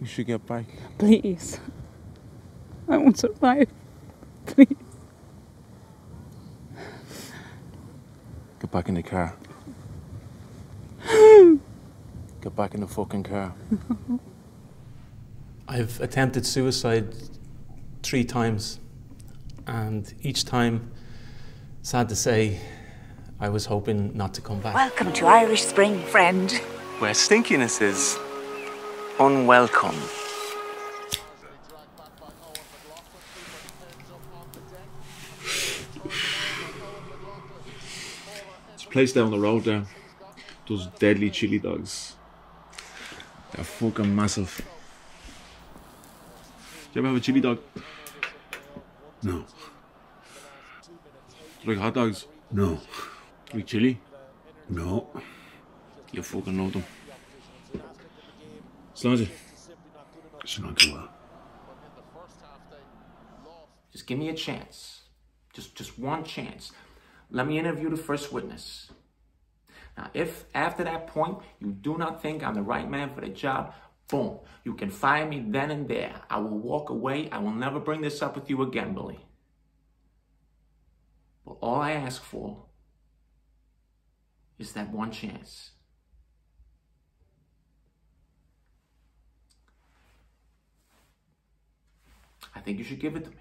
We should get back. Please. I won't survive. Please. Get back in the car. get back in the fucking car. I've attempted suicide three times, and each time, sad to say, I was hoping not to come back. Welcome to Irish Spring, friend. Where stinkiness is unwelcome. This place down the road there, those deadly chili dogs. They're fucking massive. Do you ever have a chili dog? No, like hot dogs? no, Do you like chili? no. You fucking know them. Sludgy. It's not going well. Just give me a chance. Just just one chance. Let me interview the first witness. Now, if after that point you do not think I'm the right man for the job, boom, you can fire me then and there. I will walk away. I will never bring this up with you again, Billy. But all I ask for is that one chance. I think you should give it to me.